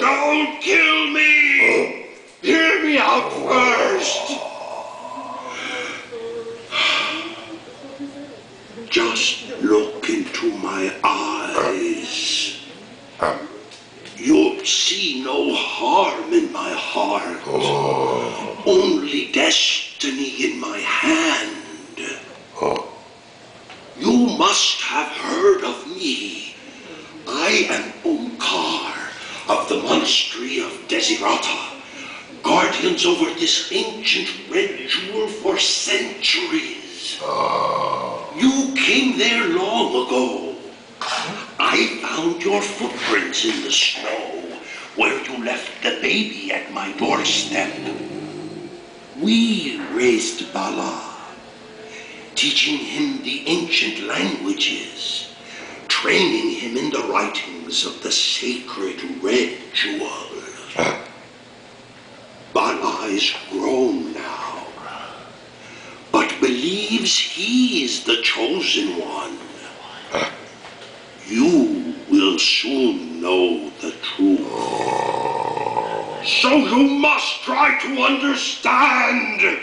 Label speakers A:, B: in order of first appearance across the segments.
A: Don't kill me! Hear me out first! Just look into my eyes. You'll see no harm in my heart, only destiny in my hand. You must have I am Omkar of the monastery of Desirata, guardians over this ancient red jewel for centuries. You came there long ago. I found your footprints in the snow where you left the baby at my doorstep. We raised Bala, teaching him the ancient languages, training him in the writings of the sacred red jewel. Grown now, but believes he is the chosen one. You will soon know the truth. So you must try to understand.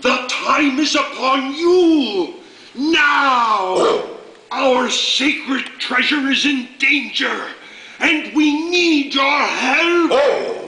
A: The time is upon you. Now! Our sacred treasure is in danger, and we need your help. Oh.